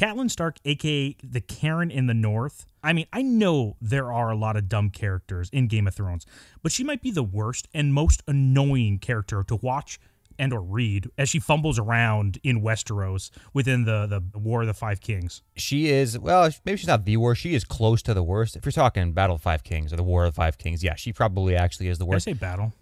Catelyn Stark, aka the Karen in the North. I mean, I know there are a lot of dumb characters in Game of Thrones, but she might be the worst and most annoying character to watch and or read as she fumbles around in Westeros within the the War of the Five Kings. She is well, maybe she's not the worst. She is close to the worst. If you're talking Battle of Five Kings or the War of the Five Kings, yeah, she probably actually is the Did I worst. say battle?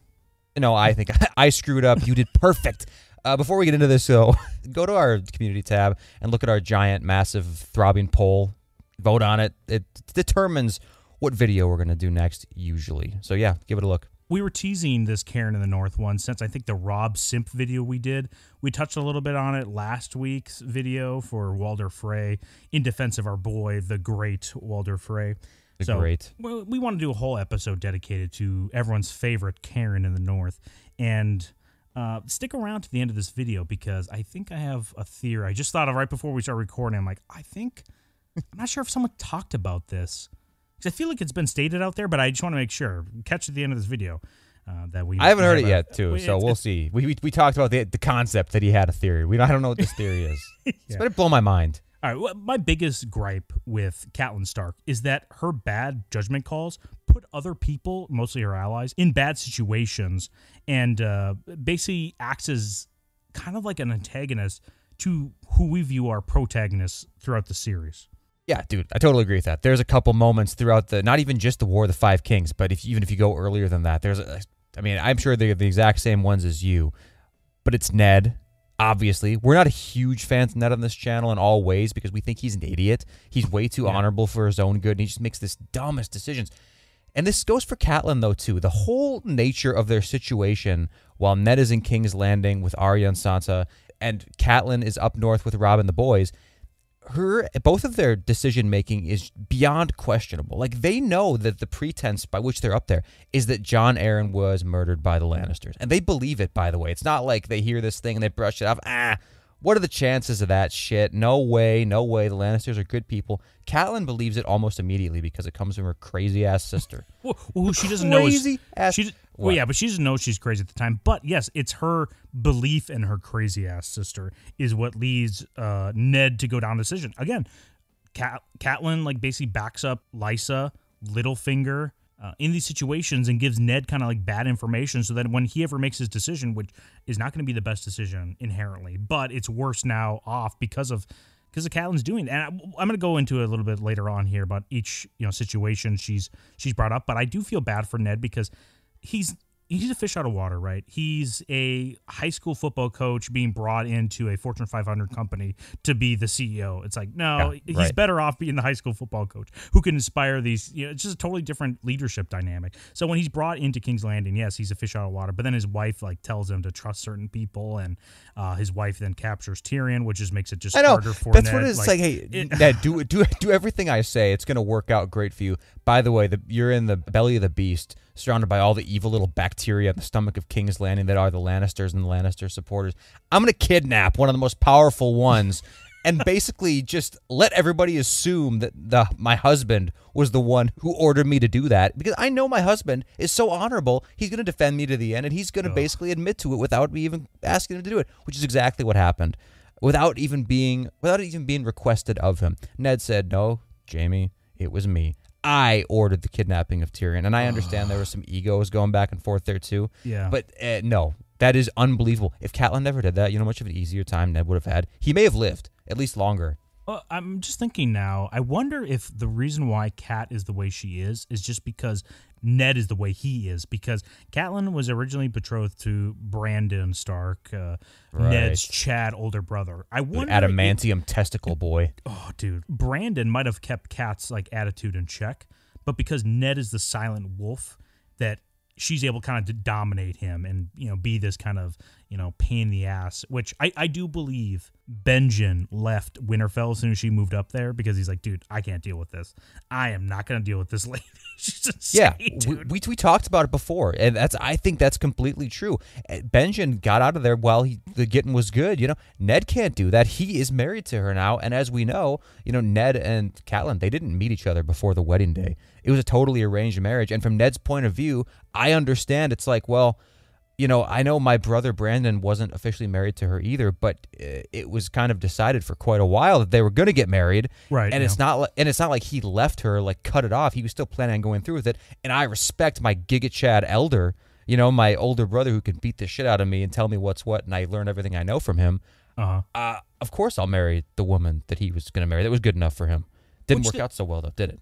No, I think I screwed up. You did perfect. Uh, before we get into this, though, go to our community tab and look at our giant, massive, throbbing poll. Vote on it. It determines what video we're going to do next, usually. So, yeah, give it a look. We were teasing this Karen in the North one since I think the Robb Simp video we did. We touched a little bit on it last week's video for Walder Frey in defense of our boy, the great Walder Frey. The so, great. Well, we want to do a whole episode dedicated to everyone's favorite Karen in the North. And uh, stick around to the end of this video because I think I have a theory. I just thought of right before we start recording. I'm like, I think, I'm not sure if someone talked about this. Because I feel like it's been stated out there, but I just want to make sure. Catch at the end of this video uh, that we. I haven't heard it a- yet, too, we- so we'll see. We, we, we talked about the, the concept that he had a theory. We I don't know what this theory is. It's Yeah. going to blow my mind. All right, well, my biggest gripe with Catelyn Stark is that her bad judgment calls put other people, mostly her allies, in bad situations, and uh, basically acts as kind of like an antagonist to who we view our protagonists throughout the series. Yeah, dude, I totally agree with that. There's a couple moments throughout the, not even just the War of the Five Kings, but if even if you go earlier than that, there's, a, I mean, I'm sure they're the exact same ones as you, but it's Ned. Obviously, we're not a huge fans of Ned on this channel in all ways because we think he's an idiot. He's way too Yeah. honorable for his own good, and he just makes this dumbest decisions. And this goes for Catelyn though too. The whole nature of their situation while Ned is in King's Landing with Arya and Sansa, and Catelyn is up north with Robb and the boys her both of their decision making is beyond questionable. Like they know that the pretense by which they're up there is that Jon Arryn was murdered by the Lannisters, and they believe it. By the way, it's not like they hear this thing and they brush it off. Ah, what are the chances of that shit? No way, no way. The Lannisters are good people. Catelyn believes it almost immediately because it comes from her crazy ass sister. Well, who she doesn't know is Crazy ass- she. Well, yeah, but she doesn't know she's crazy at the time. But yes, it's her belief in her crazy ass sister is what leads uh, Ned to go down the decision again. Cat, Catelyn like basically backs up Lysa, Littlefinger uh, in these situations and gives Ned kind of like bad information, so that when he ever makes his decision, which is not going to be the best decision inherently, but it's worse now off because of because of Catelyn's doing. And I, I'm going to go into a little bit later on here about each you know situation she's she's brought up, but I do feel bad for Ned because he's he's a fish out of water, right? He's a high school football coach being brought into a Fortune 500 company to be the CEO. It's like, no, Yeah, he's right. better off being the high school football coach who can inspire these. You know, it's just a totally different leadership dynamic. So when he's brought into King's Landing, yes, he's a fish out of water. But then his wife like tells him to trust certain people, and uh, his wife then captures Tyrion, which just makes it just I know. harder for That's Ned. what it is. Like, hey, it- Ned, do do do everything I say. It's gonna work out great for you. By the way, the, you're in the belly of the beast, surrounded by all the evil little bacteria in the stomach of King's Landing that are the Lannisters and the Lannister supporters. I'm gonna kidnap one of the most powerful ones. And basically, just let everybody assume that the my husband was the one who ordered me to do that because I know my husband is so honorable. He's going to defend me to the end, and he's going to basically admit to it without me even asking him to do it, which is exactly what happened without even being without even being requested of him. Ned said, "No, Jaime, it was me. I ordered the kidnapping of Tyrion." And I understand there was some egos going back and forth there too. Yeah. But uh, no, that is unbelievable. If Catelyn never did that, you know how much of an easier time Ned would have had. He may have lived at least longer. Well, I'm just thinking now. I wonder if the reason why Kat is the way she is is just because Ned is the way he is. Because Catelyn was originally betrothed to Brandon Stark, uh, Right. Ned's Chad older brother. I The wonder. if- adamantium testicle boy. oh, dude, Brandon might have kept Kat's like attitude in check, but because Ned is the silent wolf, that she's able kind of to dominate him and you know be this kind of you know pain in the ass. Which I I do believe Benjen left Winterfell as soon as she moved up there because he's like, dude, I can't deal with this. I am not gonna deal with this lady. she's insane, Yeah, we, we we talked about it before, and that's I think that's completely true. Uh, Benjen got out of there while he the getting was good. You know, Ned can't do that. He is married to her now, and as we know, you know, Ned and Catelyn they didn't meet each other before the wedding day. It was a totally arranged marriage, and from Ned's point of view, I understand. It's like, well, you know, I know my brother Brandon wasn't officially married to her either, but uh, it was kind of decided for quite a while that they were going to get married. Right, And yeah. it's not like, and it's not like he left her like cut it off. He was still planning on going through with it. And I respect my Giga Chad elder, you know, my older brother who can beat the shit out of me and tell me what's what, and I learn everything I know from him. Uh-huh. Uh, of course, I'll marry the woman that he was going to marry. That was good enough for him. Didn't Which work the- out so well though, did it?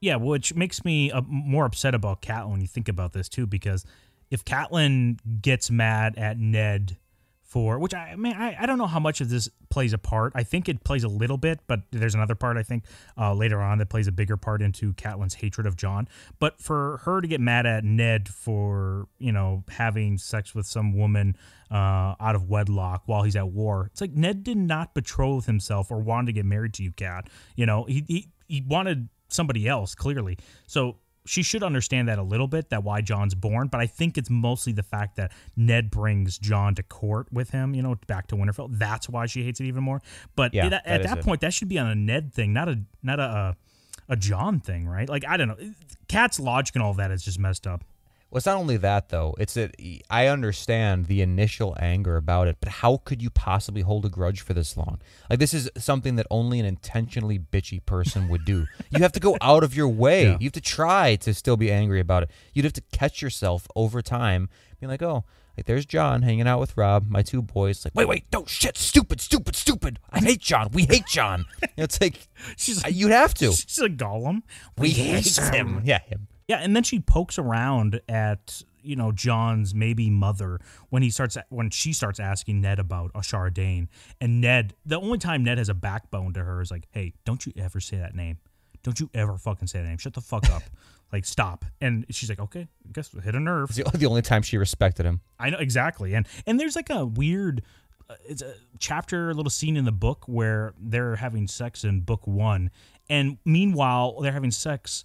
Yeah, which makes me uh, more upset about Cat when you think about this too, because if Catelyn gets mad at Ned for which I, I mean I, I don't know how much of this plays a part. I think it plays a little bit, but there's another part I think uh, later on that plays a bigger part into Catelyn's hatred of Jon. But for her to get mad at Ned for you know having sex with some woman uh, out of wedlock while he's at war, it's like Ned did not betroth himself or wanted to get married to you, Cat. You know he he, he wanted somebody else clearly. So she should understand that a little bit that why Jon's born, but I think it's mostly the fact that Ned brings Jon to court with him, you know, back to Winterfell. That's why she hates it even more. But Yeah, it- that at that it. point, that should be on a Ned thing, not a not a a, a Jon thing, right? Like I don't know. Cat's logic and all that is just messed up. Well, it's not only that though. It's that I understand the initial anger about it, but how could you possibly hold a grudge for this long? Like this is something that only an intentionally bitchy person would do. you have to go out of your way. Yeah. You have to try to still be angry about it. You'd have to catch yourself over time, being like, "Oh, like there's Jon hanging out with Robb, my two boys." Like, wait, wait, no shit, stupid, stupid, stupid. I hate Jon. We hate Jon. You know, it's like She's uh, you'd have to. she's a golem. We hate him. Yeah, him. Yeah, and then she pokes around at you know Jon's maybe mother when he starts when she starts asking Ned about Ashara Dayne, and Ned the only time Ned has a backbone to her is like, hey, don't you ever say that name, don't you ever fucking say that name, shut the fuck up, like stop. And she's like, okay, I guess hit a nerve. It's the, only time she respected him. I know exactly, and and there's like a weird, uh, it's a chapter, a little scene in the book where they're having sex in book one, and meanwhile they're having sex.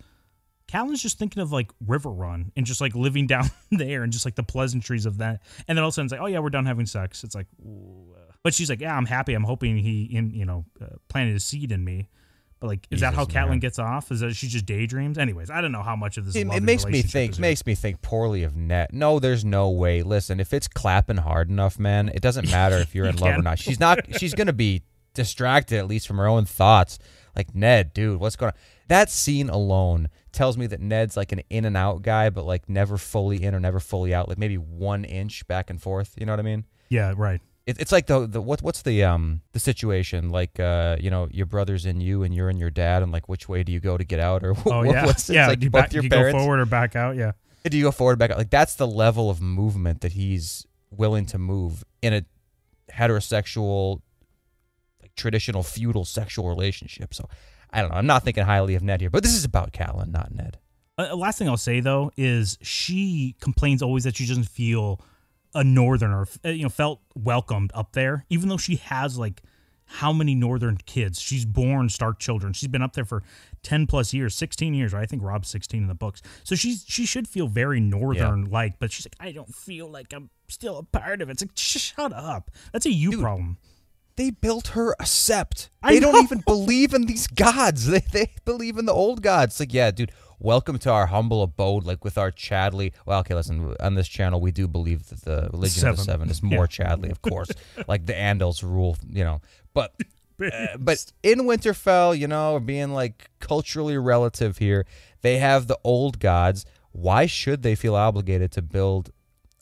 Catelyn's just thinking of like Riverrun and just like living down there and just like the pleasantries of that, and then all of a sudden it's like, oh yeah, we're done having sex. It's like, ooh, uh. but she's like, yeah, I'm happy. I'm hoping he, in, you know, uh, planted a seed in me. But like, is that how Catelyn man. gets off? Is that she just daydreams? Anyways, I don't know how much of this. It, it makes me think makes me think poorly of Ned. No, there's no way. Listen, if it's clapping hard enough, man, it doesn't matter if you're in love or not. She's not. She's gonna be distracted at least from her own thoughts. Like Ned, dude, what's going on? That scene alone tells me that Ned's like an in and out guy, but like never fully in or never fully out. Like maybe one inch back and forth. You know what I mean? Yeah, right. It, it's like the the what what's the um the situation like uh you know your brother's in you and you're in your dad and like which way do you go to get out or Oh what, yeah, what's it? yeah. It's like do you, both back, your you parents go forward or back out? Yeah. do you go forward back out like that's the level of movement that he's willing to move in a heterosexual like traditional feudal sexual relationship so i don't know i'm not thinking highly of ned here but this is about Catelyn, not ned Uh, last thing I'll say though is she complains always that she doesn't feel a northerner, uh, you know, felt welcomed up there, even though she has like how many northern kids? She's born Stark children. She's been up there for ten plus years, sixteen years. Right? I think Robb's sixteen in the books, so she's she should feel very northern like. But she's like, I don't feel like I'm still a part of it. It's like, shut up. That's a you problem. They built her a sept. I they don't even believe in these gods. They, they believe in the old gods. Like yeah dude welcome to our humble abode like with our chadley well okay listen on this channel we do believe that the religion of the Seven. seven is more chadley of course. Like the andals rule you know. But Uh, but in Winterfell, you know, being like culturally relative here, they have the old gods. Why should they feel obligated to build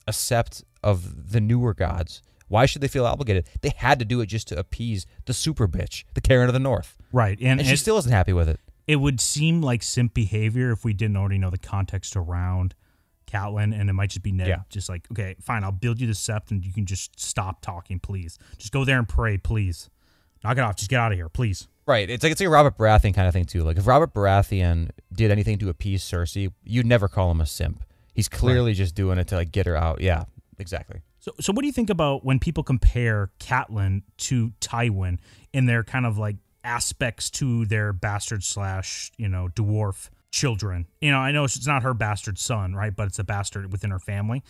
a sept of the newer gods? Why should they feel obligated? They had to do it just to appease the super bitch, the Karen of the North. right, and, And she it- still isn't happy with it. it would seem like simp behavior if we didn't already know the context around Catelyn, and it might just be Ned, Yeah. just like, okay, fine, I'll build you the sept, and you can just stop talking, please. Just go there and pray, please. Knock it off. Just get out of here, please. Right. It's like it's like a Robert Baratheon kind of thing too. Like if Robert Baratheon did anything to appease Cersei, you'd never call him a simp. He's clearly just doing it to like get her out. Yeah, exactly. So, so what do you think about when people compare Catelyn to Tywin in their kind of like aspects to their bastard slash you know dwarf children? You know, I know it's not her bastard son, right? But it's a bastard within her family.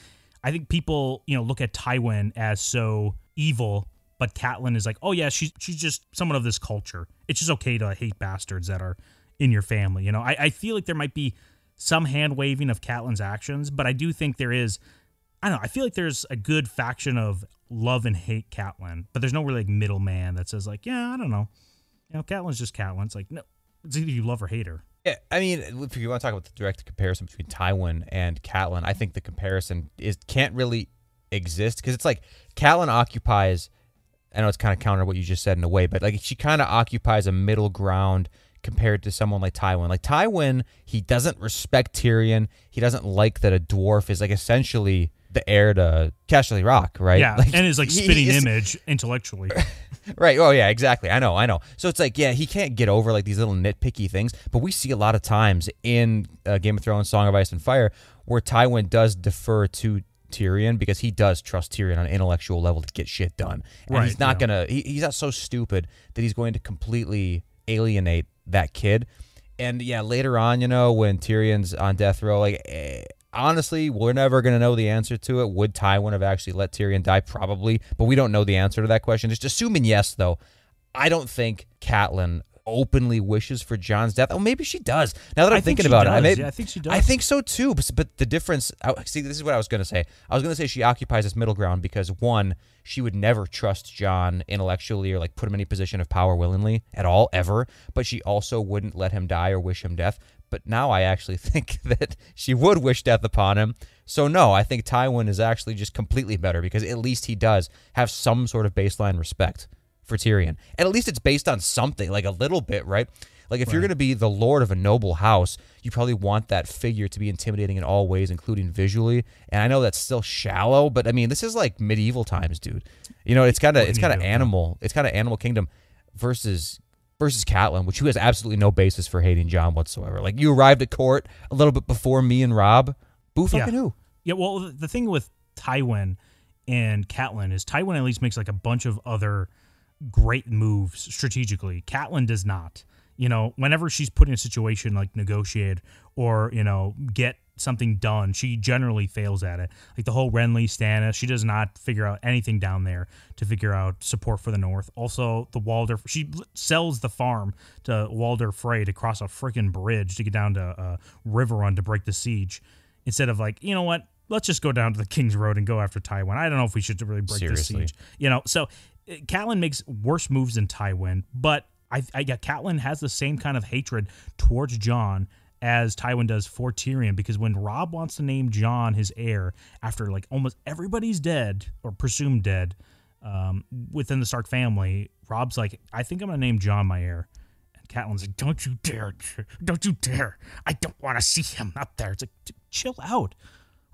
I think people you know look at Tywin as so evil, but Catelyn is like, oh yeah, she's she's just someone of this culture. It's just okay to hate bastards that are in your family. You know, I, I feel like there might be some hand waving of Catelyn's actions, but I do think there is I don't know. I feel like there's a good faction of love and hate Catelyn, but there's no really like middleman that says like, yeah, I don't know. You know, Catelyn's just Catelyn. It's like, no, it's either you love or hate her. Yeah, I mean, if you want to talk about the direct comparison between Tywin and Catelyn, I think the comparison is can't really exist because it's like Catelyn occupies. I know it's kind of counter what you just said in a way, but like she kind of occupies a middle ground compared to someone like Tywin. Like Tywin, he doesn't respect Tyrion. He doesn't like that a dwarf is like essentially the heir to Casterly Rock, right? Yeah, Like, and his like spitting he's- image intellectually. Right. Oh yeah, exactly. I know. I know. So it's like, yeah, he can't get over like these little nitpicky things. But we see a lot of times in uh, Game of Thrones, Song of Ice and Fire, where Tywin does defer to Tyrion because he does trust Tyrion on an intellectual level to get shit done, and Right, he's not yeah. gonna. He, he's not so stupid that he's going to completely alienate that kid. And yeah, later on, you know, when Tyrion's on death row, like. Honestly, we're never going to know the answer to it. Would Tywin have actually let Tyrion die? Probably, but we don't know the answer to that question. Just assuming yes, though, I don't think Catelyn openly wishes for Jon's death. Oh, maybe she does. Now that I'm I think thinking she about it, I, may- Yeah, I think she does. I think so too. But, but the difference, I, see, this is what I was going to say. I was going to say she occupies this middle ground because one, she would never trust Jon intellectually or like put him in any position of power willingly at all, ever. But she also wouldn't let him die or wish him death. But now I actually think that she would wish death upon him. So no, I think Tywin is actually just completely better because at least he does have some sort of baseline respect for Tyrion. And at least it's based on something, like a little bit, right? Like if you're going to be the lord of a noble house, you probably want that figure to be intimidating in all ways, including visually. And I know that's still shallow, but I mean, this is like medieval times, dude. You know, it's kind of it's kind of animal. It's kind of Animal Kingdom versus versus Catelyn, which who has absolutely no basis for hating Jon whatsoever. Like you arrived at court a little bit before me and Robb. Boo Yeah. fucking who? Yeah, well, the- the thing with Tywin and Catelyn is Tywin at least makes like a bunch of other great moves strategically. Catelyn does not. You know, whenever she's put in a situation like negotiate or you know get something done, she generally fails at it. Like the whole Renly Stannis, she does not figure out anything down there to figure out support for the North. Also, the Walder, she sells the farm to Walder Frey to cross a freaking bridge to get down to uh, Riverrun to break the siege instead of like, you know what, let's just go down to the King's Road and go after Tywin. I don't know if we should really break Seriously. the siege. You know, so uh, Catelyn makes worse moves than Tywin, but I, I yeah, Catelyn has the same kind of hatred towards Jon as Tywin does for Tyrion because when Robb wants to name Jon his heir after like almost everybody's dead or presumed dead um, within the Stark family, Robb's like, I think I'm gonna name Jon my heir. And Catelyn's like, Don't you dare! Don't you dare! I don't want to see him up there. It's like, chill out.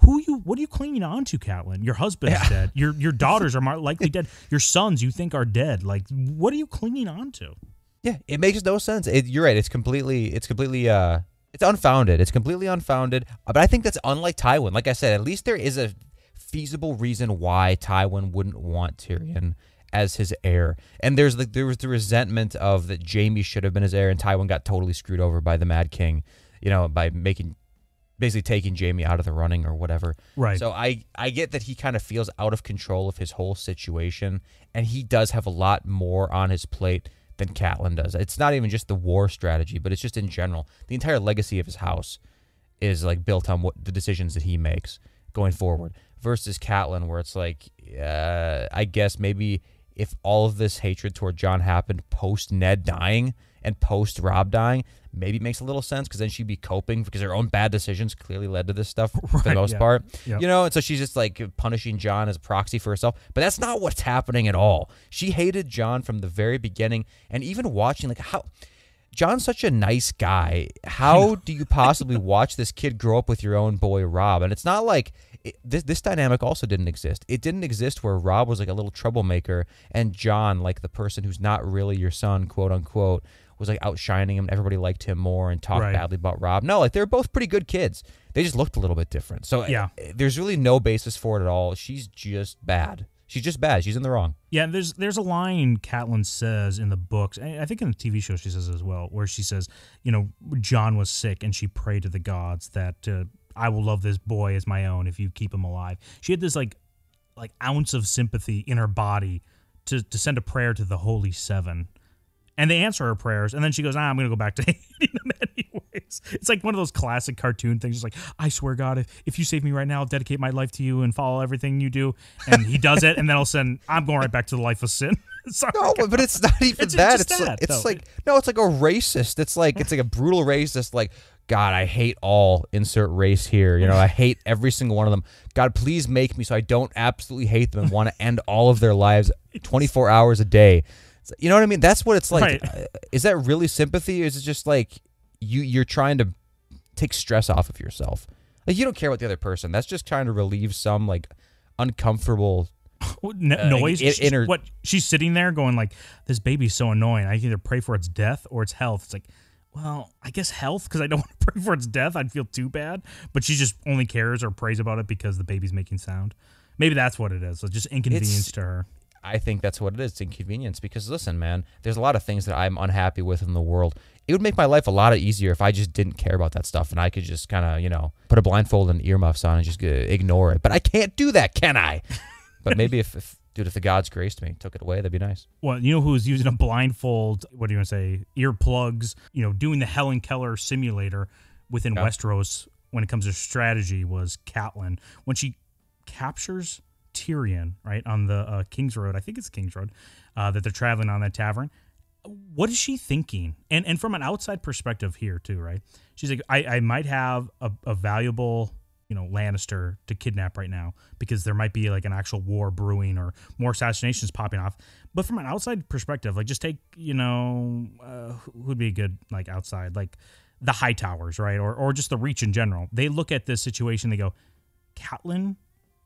Who you? What are you clinging on to, Catelyn? Your husband's dead. Your your daughters are likely dead. Your sons you think are dead. Like, what are you clinging on to? Yeah, it makes no sense. It, you're right. It's completely, it's completely, uh, it's unfounded. It's completely unfounded. Uh, But I think that's unlike Tywin. Like I said, at least there is a feasible reason why Tywin wouldn't want Tyrion as his heir. And there's like there was the resentment of that Jaime should have been his heir, and Tywin got totally screwed over by the Mad King. You know, by making basically taking Jaime out of the running or whatever. Right. So I I get that he kind of feels out of control of his whole situation, and he does have a lot more on his plate than Catelyn does. It's not even just the war strategy, but it's just in general. The entire legacy of his house is like built on what the decisions that he makes going forward versus Catelyn, where it's like, uh, I guess maybe if all of this hatred toward Jon happened post Ned dying and post Robb dying, maybe it makes a little sense because then she'd be coping because her own bad decisions clearly led to this stuff for the most yeah. part. Yep. You know, and so she's just like punishing Jon as a proxy for herself. But that's not what's happening at all. She hated Jon from the very beginning, and even watching like how. Jon's such a nice guy. How do you possibly watch this kid grow up with your own boy Robb? And it's not like it, this. This dynamic also didn't exist. It didn't exist where Robb was like a little troublemaker, and Jon, like the person who's not really your son, quote unquote, was like outshining him. Everybody liked him more and talked Right. badly about Robb. No, like they're both pretty good kids. They just looked a little bit different. So Yeah. eh, there's really no basis for it at all. She's just bad. She's just bad. She's in the wrong. Yeah, there's there's a line Catelyn says in the books, and I think in the TV show she says as well, where she says, you know, Jon was sick and she prayed to the gods that uh, I will love this boy as my own if you keep him alive. She had this like like ounce of sympathy in her body to to send a prayer to the Holy Seven, and they answer her prayers, and then she goes, ah, I'm gonna go back to hating him anyway. face. It's like one of those classic cartoon things. It's like, I swear, God, if, if you save me right now, I'll dedicate my life to you and follow everything you do. And he does it, and then all of a sudden, I'm going right back to the life of sin. Sorry. No, but it's not even It's that. just It's that, like, it's like no, it's like a racist. It's like it's like a brutal racist. Like God, I hate all insert race here. You know, I hate every single one of them. God, please make me so I don't absolutely hate them and want to end all of their lives 24 hours a day. You know what I mean? That's what it's like. Right. Uh, Is that really sympathy, or is it just like you you're trying to take stress off of yourself? Like you don't care about the other person. That's just trying to relieve some like uncomfortable. N- Uh, noise. in- inner- what she's sitting there going like, "This baby's so annoying. I either pray for its death or its health." It's like, well, I guess health because I don't want to pray for its death. I'd feel too bad. But she just only cares or prays about it because the baby's making sound. Maybe that's what it is. It's just inconvenience It's- to her. I think that's what it is. It's inconvenience. Because listen, man, there's a lot of things that I'm unhappy with in the world. It would make my life a lot easier if I just didn't care about that stuff and I could just kind of, you know, put a blindfold and earmuffs on and just ignore it. But I can't do that, can I? but maybe if, if, dude, if the gods graced me, took it away, that'd be nice. Well, you know who's using a blindfold? What do you want to say? Earplugs. You know, doing the Helen Keller simulator within Yeah. Westeros when it comes to strategy was Catelyn when she captures Tyrion right on the uh, King's Road. I think it's King's Road uh, that they're traveling on that tavern. What is she thinking? And and from an outside perspective here too, right? She's like, I, I might have a, a valuable you know Lannister to kidnap right now because there might be like an actual war brewing or more assassinations popping off. But from an outside perspective, like just take you know uh, who would be good like outside like the Hightowers, right, or or just the Reach in general. They look at this situation, they go, Catelyn,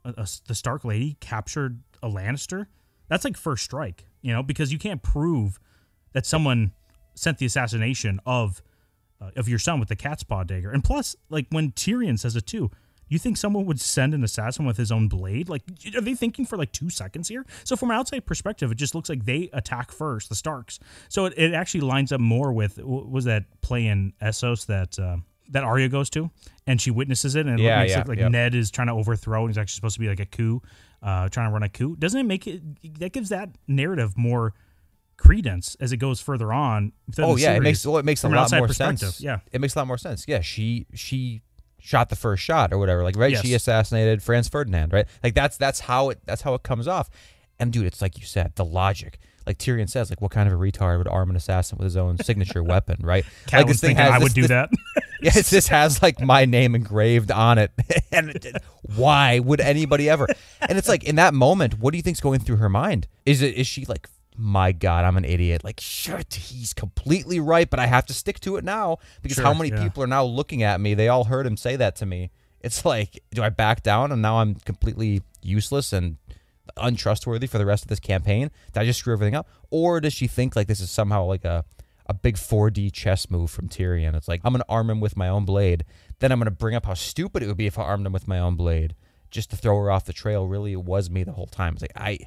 a, a- the Stark lady, captured a Lannister. That's like first strike, you know, because you can't prove that someone sent the assassination of uh, of your son with the cat's paw dagger. And plus, like when Tyrion says it too, you think someone would send an assassin with his own blade? Like, are they thinking for like two seconds here? So from an outside perspective, it just looks like they attack first, the Starks. So it, it actually lines up more with was that play in Essos that uh, that Arya goes to, and she witnesses it, and it Yeah, makes yeah, look like. Ned is trying to overthrow, and he's actually supposed to be like a coup, uh, trying to run a coup. Doesn't it make it that gives that narrative more credence as it goes further on? Oh yeah, it makes well, it makes a lot more sense. Yeah. it makes a lot more sense. Yeah, she she shot the first shot or whatever. Like right, she assassinated Franz Ferdinand. Right, like that's that's how it that's how it comes off. And dude, it's like you said, the logic. Like Tyrion says, like what kind of a retard would arm an assassin with his own signature weapon, right? Cat like was thinking I this- would do this- that. Yes, this has like my name engraved on it. and it- why would anybody ever? And it's like in that moment, what do you think's going through her mind? Is it is she like, my God, I'm an idiot? Like, shit, he's completely right, but I have to stick to it now because Sure, how many yeah. people are now looking at me? They all heard him say that to me. It's like, do I back down and now I'm completely useless and untrustworthy for the rest of this campaign? Did I just screw everything up? Or does she think like this is somehow like a a big 4D chess move from Tyrion? It's like I'm gonna arm him with my own blade. Then I'm gonna bring up how stupid it would be if I armed him with my own blade, just to throw her off the trail. Really, it was me the whole time. It's like I,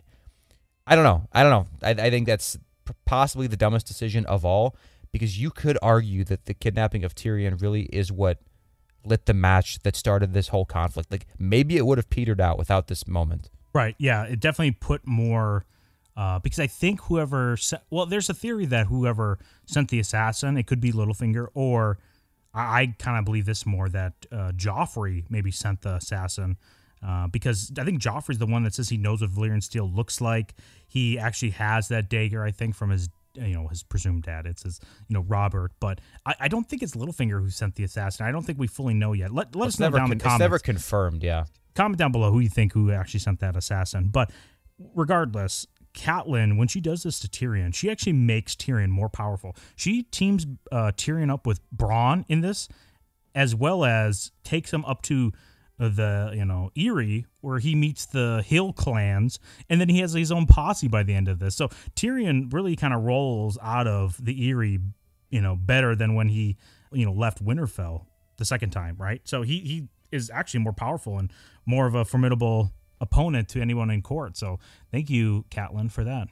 I don't know. I don't know. I, I think that's possibly the dumbest decision of all because you could argue that the kidnapping of Tyrion really is what lit the match that started this whole conflict. Like maybe it would have petered out without this moment. Right. Yeah. It definitely put more uh, because I think whoever sent, well, there's a theory that whoever sent the assassin, it could be Littlefinger, or I, I kind of believe this more that uh, Joffrey maybe sent the assassin. Uh, because I think Joffrey's the one that says he knows what Valyrian steel looks like. He actually has that dagger, I think, from his you know his presumed dad. It's his you know Robert, but I, I don't think it's Littlefinger who sent the assassin. I don't think we fully know yet. Let let It's us know down in con- the it's comments never confirmed. Yeah. comment down below who you think who actually sent that assassin. But regardless, Catelyn, when she does this to Tyrion, she actually makes Tyrion more powerful. She teams uh, Tyrion up with Bronn in this, as well as takes him up to the you know Eyrie, where he meets the Hill clans, and then he has his own posse by the end of this. So Tyrion really kind of rolls out of the Eyrie, you know, better than when he you know left Winterfell the second time, right? So he he is actually more powerful and more of a formidable opponent to anyone in court. So thank you, Catelyn, for that.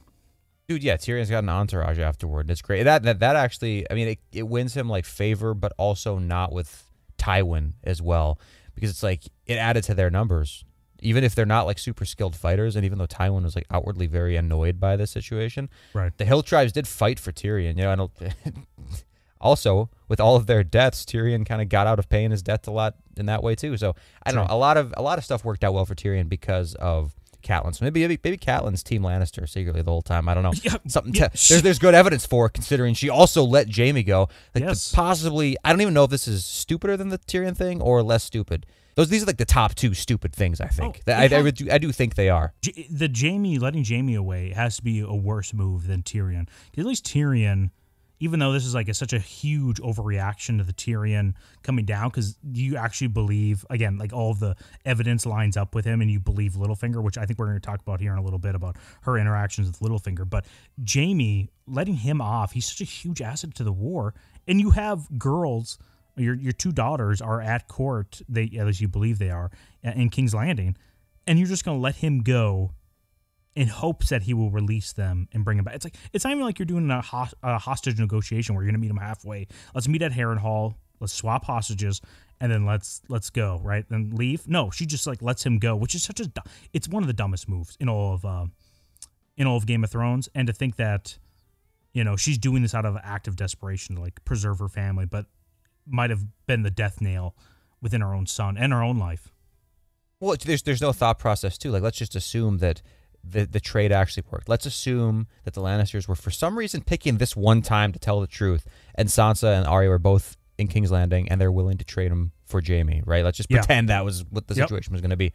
Dude, yeah, Tyrion's got an entourage afterward. It's great. That that that actually, I mean, it, it wins him like favor, but also not with Tywin as well, because it's like it added to their numbers. Even if they're not like super skilled fighters, and even though Tywin was like outwardly very annoyed by this situation, Right. the Hill tribes did fight for Tyrion. You know, I don't. also with all of their deaths, Tyrion kind of got out of paying his debts a lot in that way too. So I don't know. A lot of a lot of stuff worked out well for Tyrion because of Catelyn. So maybe maybe, maybe Catelyn's team Lannister secretly the whole time. I don't know. Yeah, Something yeah, there's there's good evidence for considering she also let Jaime go. Like Yes. possibly I don't even know if this is stupider than the Tyrion thing or less stupid. Those these are like the top two stupid things I think. Oh, I, it I, has- do, I do think they are. J- the Jaime letting Jaime away has to be a worse move than Tyrion. at least Tyrion, even though this is like a, such a huge overreaction to the Tyrion coming down, because you actually believe again, like all of the evidence lines up with him, and you believe Littlefinger, which I think we're going to talk about here in a little bit about her interactions with Littlefinger. But Jaime letting him off, he's such a huge asset to the war, and you have girls. Your your two daughters are at court. They at least you believe they are in King's Landing, and you're just going to let him go in hopes that he will release them and bring them back. It's like it's not even like you're doing a, a hostage negotiation where you're going to meet them halfway. Let's meet at Harrenhal. Let's swap hostages and then let's let's go right and leave. No, she just like lets him go, which is such a it's one of the dumbest moves in all of uh, in all of Game of Thrones. And to think that you know she's doing this out of an act of desperation to like preserve her family, but might have been the death nail within her own son and her own life. Well, there's there's no thought process too. Like let's just assume that the the trade actually worked. Let's assume that the Lannisters were for some reason picking this one time to tell the truth, and Sansa and Arya were both in King's Landing, and they're willing to trade him for Jaime. Right? Let's just Yeah. pretend that was what the Yep. situation was going to be.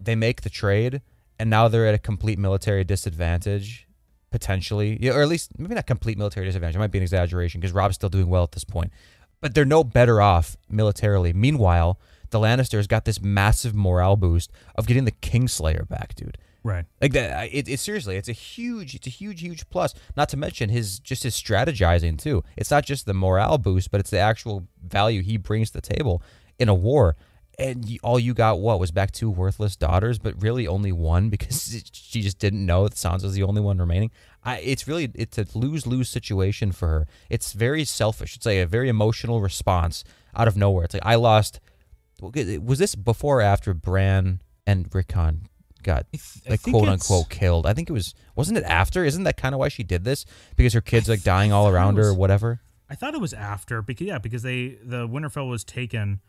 They make the trade, and now they're at a complete military disadvantage. Potentially, yeah, or at least maybe not complete military disadvantage. It might be an exaggeration because Robb's still doing well at this point, but they're no better off militarily. Meanwhile, the Lannisters got this massive morale boost of getting the Kingslayer back, dude. Right. Like that, it, it seriously, it's a huge, it's a huge, huge plus. Not to mention his just his strategizing too. It's not just the morale boost, but it's the actual value he brings to the table in a war. And all you got what was back two worthless daughters, but really only one because she just didn't know that Sansa's the only one remaining. I, it's really it's a lose lose situation for her. It's very selfish. It's like a very emotional response out of nowhere. It's like I lost. Was this before or after Bran and Rickon got th- like quote unquote killed. I think it was wasn't it after? Isn't that kind of why she did this? Because her kids like dying all around her or whatever. I thought it was after because yeah, because they the Winterfell was taken.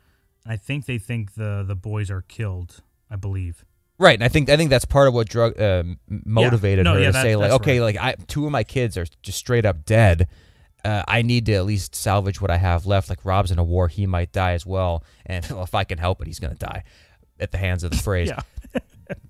I think they think the the boys are killed. I believe. Right, and I think I think that's part of what drug uh, motivated No, her yeah, to that- say like, okay, right. like I two of my kids are just straight up dead. Uh, I need to at least salvage what I have left. Like Robb's in a war, he might die as well, and well, if I can help it, he's gonna die at the hands of the Freys. Yeah.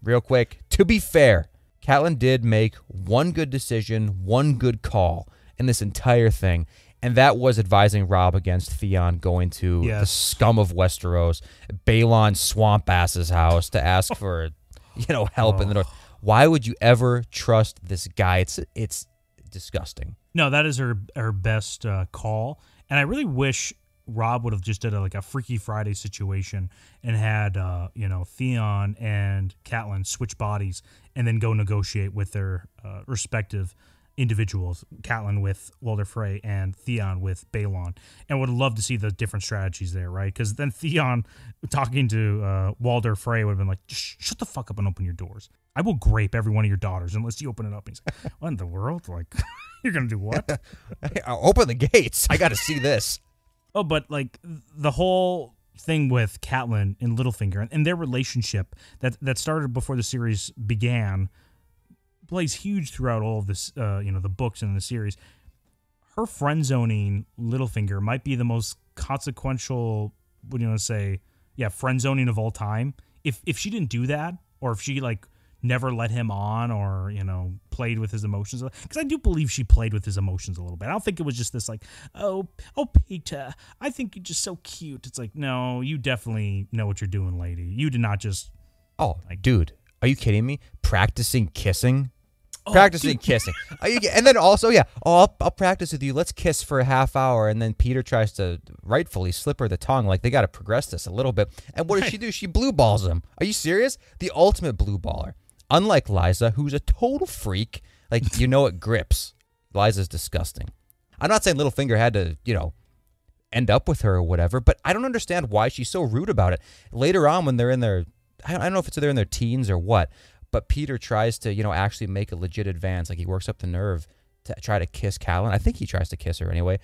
Real quick. To be fair, Catelyn did make one good decision, one good call in this entire thing, and that was advising Robb against Theon going to the scum of Westeros, Balon Swamp Ass's house to ask for, you know, help in the north. Why would you ever trust this guy? It's it's disgusting. No, that is her her best uh, call, and I really wish Robb would have just did a, like a Freaky Friday situation and had uh, you know Theon and Catelyn switch bodies and then go negotiate with their uh, respective individuals. Catelyn with Walder Frey and Theon with Balon, and would love to see the different strategies there, right? Because then Theon talking to uh, Walder Frey would have been like, "Sh- "Shut the fuck up and open your doors. I will grape every one of your daughters unless you open it up." And he's like, "What in the world? Like, you're gonna do what?" I'll Open the gates. I got to see this. Oh, but like the whole thing with Catelyn and Littlefinger and, and their relationship that that started before the series began plays huge throughout all of this. Uh, you know, the books and the series. Her friend zoning Littlefinger might be the most consequential. What do you want to say? Yeah, friend zoning of all time. If if she didn't do that, or if she like never let him on, or you know played with his emotions, because I do believe she played with his emotions a little bit. I don't think it was just this like, oh, oh, Peter, I think you're just so cute. It's like, no, you definitely know what you're doing, lady. You did not just. Oh, like, dude, are you kidding me? Practicing kissing? Oh, practicing kissing. Are you, and then also, yeah, oh, I'll, I'll practice with you. Let's kiss for a half hour. And then Peter tries to rightfully slip her the tongue. Like, they got to progress this a little bit. And what does she do? She blue balls him. Are you serious? The ultimate blue baller. Unlike Lysa, who's a total freak, like, you know it grips. Lysa's disgusting. I'm not saying Littlefinger had to, you know, end up with her or whatever, but I don't understand why she's so rude about it. Later on, when they're in their, I don't know if it's they're in their teens or what, but Peter tries to, you know, actually make a legit advance. Like he works up the nerve to try to kiss Catelyn. I think he tries to kiss her anyway.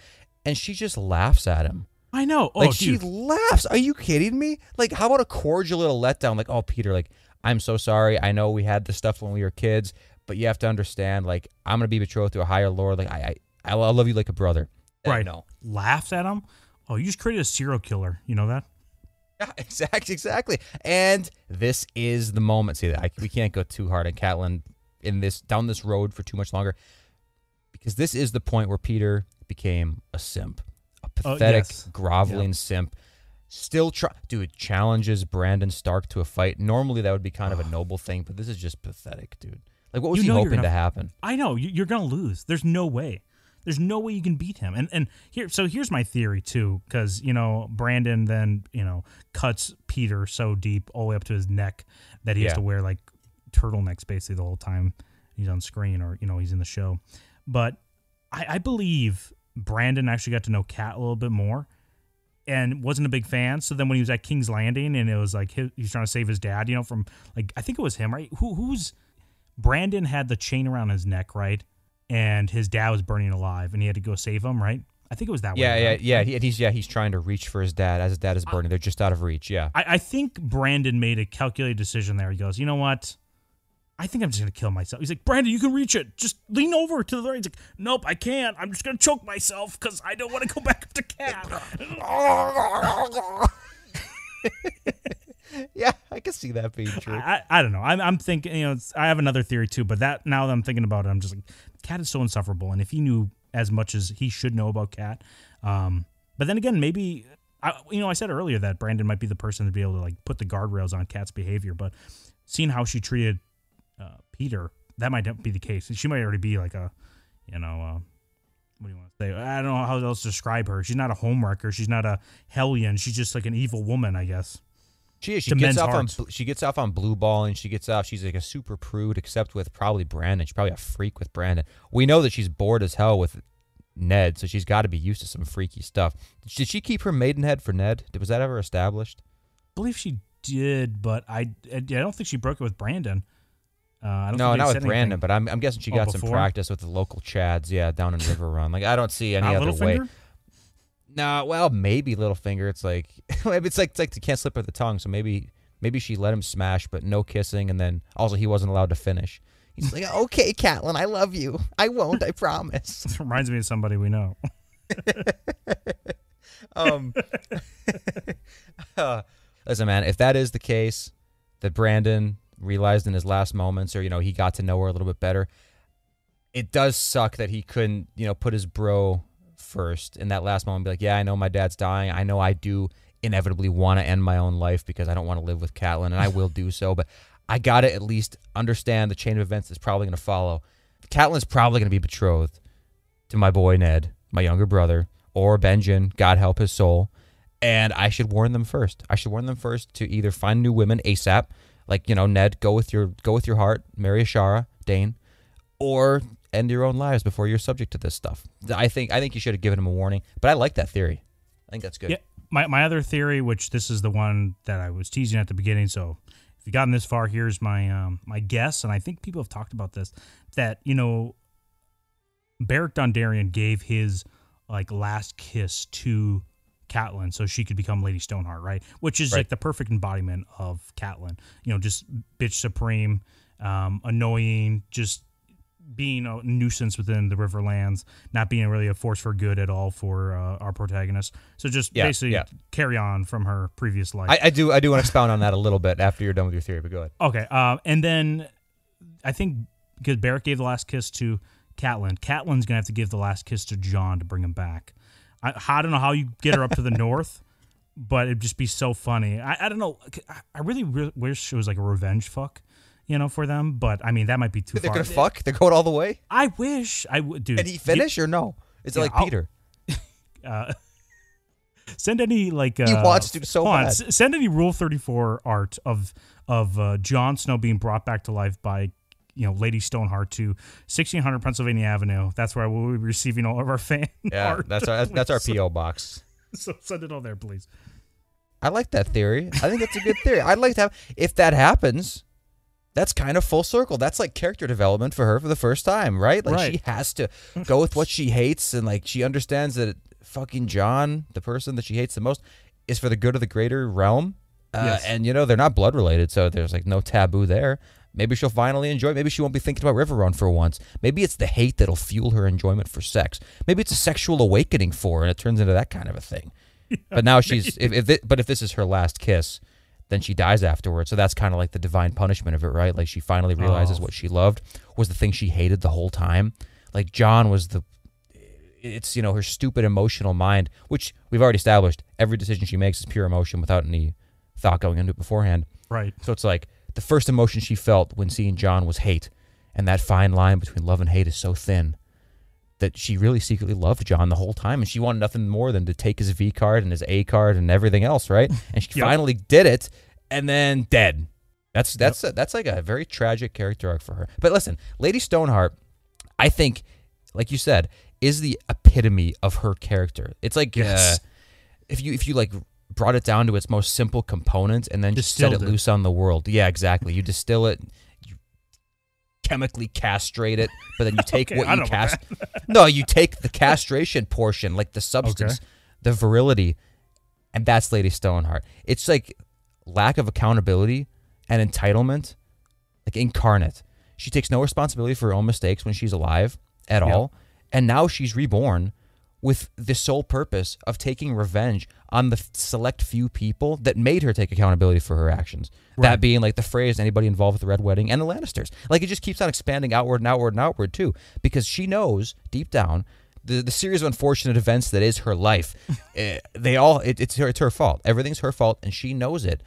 and she just laughs at him. I know. Oh, Like she dude. laughs. Are you kidding me? Like how about a cordial little letdown? Like, oh Peter, like I'm so sorry. I know we had this stuff when we were kids, but you have to understand. Like I'm gonna be betrothed to a higher lord. Like I, I, I love you like a brother. Uh, right. No. Laughed at him. Oh, you just created a serial killer. You know that? Yeah, exactly, exactly. And this is the moment. See, I, we can't go too hard on Catelyn in this down this road for too much longer, because this is the point where Peter became a simp, a Oh, pathetic, yes. groveling simp. Still try, dude. Challenges Brandon Stark to a fight. Normally that would be kind of a noble thing, but this is just pathetic, dude. Like, what was You he hoping gonna- to happen? I know you- you're gonna lose. There's no way. There's no way you can beat him. And and here, so here's my theory too, because you know Brandon then you know cuts Peter so deep all the way up to his neck that he has to wear like turtlenecks basically the whole time he's on screen or you know he's in the show. But I, I believe Brandon actually got to know Cat a little bit more. And wasn't a big fan. So then when he was at King's Landing and it was like he, he was trying to save his dad, you know, from like I think it was him, right? Who who's Brandon had the chain around his neck, right? And his dad was burning alive, and he had to go save him, right? I think it was that Yeah, way. yeah, right? yeah. He, and he's yeah, he's trying to reach for his dad as his dad is burning. They're just out of reach. Yeah. I, I think Brandon made a calculated decision there. He goes, you know what? I think I'm just gonna kill myself. He's like, Brandon, you can reach it. Just lean over to the right. He's like, Nope, I can't. I'm just gonna choke myself because I don't want to go back up to cat. yeah, I can see that being true. I, I, I don't know. I'm, I'm thinking, you know, it's, I have another theory too, but that now that I'm thinking about it, I'm just like, Cat is so insufferable, and if he knew as much as he should know about Cat, um, but then again, maybe, I, you know, I said earlier that Brandon might be the person to be able to like put the guardrails on Cat's behavior, but seeing how she treated Peter, that might not be the case. She might already be like a, you know, uh, what do you want to say? I don't know how else to describe her. She's not a homewrecker. She's not a hellion. She's just like an evil woman, I guess. She is. She to gets off hearts. on. She gets off on blue ball, and she gets off. She's like a super prude, except with probably Brandon. She's probably a freak with Brandon. We know that she's bored as hell with Ned, so she's got to be used to some freaky stuff. Did she keep her maidenhead for Ned? Was that ever established? believe she did, but I, I don't think she broke it with Brandon. Uh, I don't No, not with Brandon, but I'm, I'm guessing she Oh, got some practice with the local Chads. Yeah, down in Riverrun. Like I don't see any Not other way. No, well, maybe Littlefinger. It's like maybe it's like it's like you can't slip of the tongue. So maybe maybe she let him smash, but no kissing, and then also he wasn't allowed to finish. He's like, okay, Catelyn, I love you. I won't. I promise. This reminds me of somebody we know. Um, uh, listen, man, if that is the case, that Brandon realized in his last moments, or you know, he got to know her a little bit better, it does suck that he couldn't, you know, put his bro first in that last moment. Be like, yeah, I know my dad's dying. I know I do inevitably want to end my own life because I don't want to live with Catelyn, and I will do so. But I gotta at least understand the chain of events that's probably to follow. Catelyn's probably to be betrothed to my boy Ned, my younger brother, or Benjen, God help his soul. And I should warn them first. I should warn them first to either find new women ASAP, like you know Ned, go with your go with your heart, marry Ashara, Dayne, or end your own lives before you're subject to this stuff. I think I think you should have given him a warning. But I like that theory. I think that's good. Yeah. My, my other theory, which this is the one that I was teasing at the beginning, so if you've gotten this far, here's my um, my guess, and I think people have talked about this, that, you know, Beric Dondarrion gave his like last kiss to Catelyn so she could become Lady Stoneheart, right? Which is Right. like the perfect embodiment of Catelyn. You know, just bitch supreme, um, annoying, just being a nuisance within the Riverlands, not being really a force for good at all for uh, our protagonist. So just Yeah, basically yeah. carry on from her previous life. I, I do I do want to expound on that a little bit after you're done with your theory, but go ahead. Okay. Um, and then I think because Beric gave the last kiss to Catelyn, Catelyn's gonna have to give the last kiss to Jon to bring him back. I, I don't know how you get her up to the north, but it'd just be so funny. I, I don't know. I- I really re- wish it was like a revenge fuck, you know, for them. But I mean, that might be too They're far. gonna fuck. They're going all the way. I wish I would, dude. Did he finish or no? Is it like I'll- Peter? uh, send any like uh, He wants to so hold on, bad. s- send any Rule Thirty Four art of of uh, Jon Snow being brought back to life by you know Lady Stoneheart to 1600 Pennsylvania Avenue. That's where we'll be receiving all of our fan Yeah, art. that's our that's our. PO box. So send it all there, please. I like that theory. I think that's a good theory. I'd like to have if that happens. That's kind of full circle. That's like character development for her for the first time, right? Like she has to go with what she hates and like she understands that fucking Jon, the person that she hates the most, is for the good of the greater realm. Uh, Yes. And you know they're not blood related, so there's like no taboo there. Maybe she'll finally enjoy. it. Maybe she won't be thinking about Riverrun for once. Maybe it's the hate that'll fuel her enjoyment for sex. Maybe it's a sexual awakening for her, and it turns into that kind of a thing. but now she's if, if it, but if this is her last kiss, then she dies afterwards. So that's kind of like the divine punishment of it, right? Like she finally oh. realizes Oh. what she loved was the thing she hated the whole time. Like Jon was the it's you know her stupid emotional mind, which we've already established. Every decision she makes is pure emotion without any thought going into it beforehand. Right. So it's like the first emotion she felt when seeing Jon was hate, and that fine line between love and hate is so thin that she really secretly loved Jon the whole time, and she wanted nothing more than to take his V card and his A card and everything else, right? And she Yep. finally did it, and then dead. That's that's a, that's like a very tragic character arc for her. But listen, Lady Stoneheart, I think, like you said, is the epitome of her character. It's like Yes. uh, if you if you like brought it down to its most simple components and then just set it it. loose on the world. Yeah, exactly. You distill it, you chemically castrate it, but then you take Okay, what you don't know about cast. no, you take the castration portion, like the substance, the virility, and that's Lady Stoneheart. It's like lack of accountability and entitlement, like incarnate. She takes no responsibility for her own mistakes when she's alive at Yep. all. And now she's reborn with the sole purpose of taking revenge on the select few people that made her take accountability for her actions. That being like the phrase anybody involved with the Red Wedding and the Lannisters. Like it just keeps on expanding outward and outward and outward too, because she knows deep down the, the series of unfortunate events that is her life. eh, they all it, it's her it's her fault. Everything's her fault, and she knows it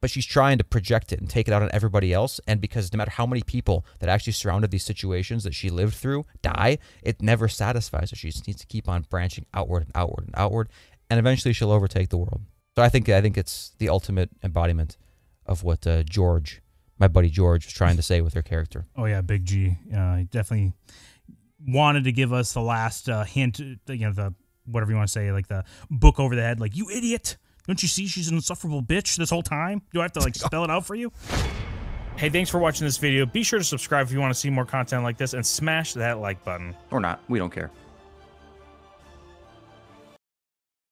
but she's trying to project it and take it out on everybody else. And because no matter how many people that actually surrounded these situations that she lived through die, it never satisfies her. She just needs to keep on branching outward and outward and outward, and eventually she'll overtake the world. So I think I think it's the ultimate embodiment of what uh, George, my buddy George, was trying to say with her character. Oh yeah, Big G. Uh, definitely wanted to give us the last uh, hint. You know, the whatever you want to say, like the book over the head, like you idiot. Don't you see she's an insufferable bitch this whole time? Do I have to like spell it out for you? Hey, thanks for watching this video. Be sure to subscribe if you want to see more content like this and smash that like button. Or not. We don't care.